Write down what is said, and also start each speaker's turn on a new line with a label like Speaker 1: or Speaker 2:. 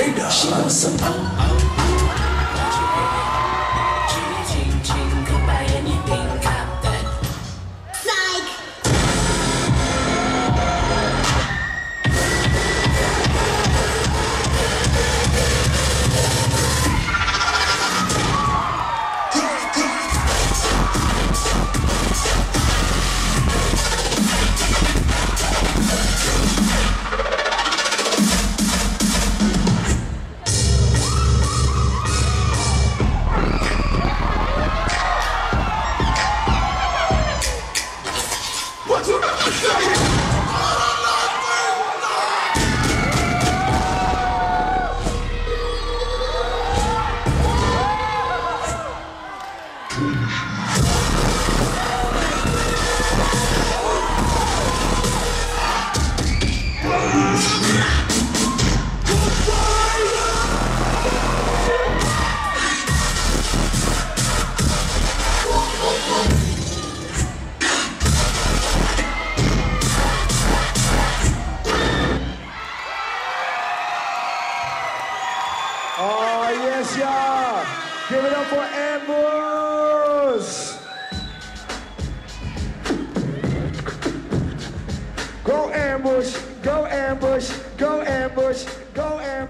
Speaker 1: Jada. She wants some Up?
Speaker 2: Oh, yes, y'all. Give it up for Ambush. Go ambush, go ambush, go ambush, go ambush.